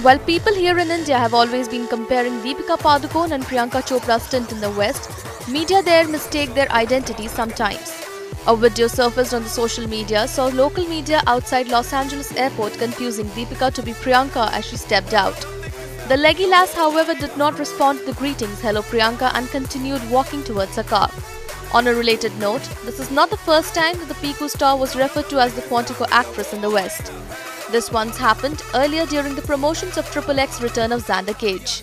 While people here in India have always been comparing Deepika Padukone and Priyanka Chopra's stint in the West, media there mistake their identity sometimes. A video surfaced on the social media saw local media outside Los Angeles airport confusing Deepika to be Priyanka as she stepped out. The leggy lass, however, did not respond to the greetings Hello Priyanka and continued walking towards her car. On a related note, this is not the first time that the Piku star was referred to as the Quantico actress in the West. This once happened earlier during the promotions of Triple X Return of Xander Cage.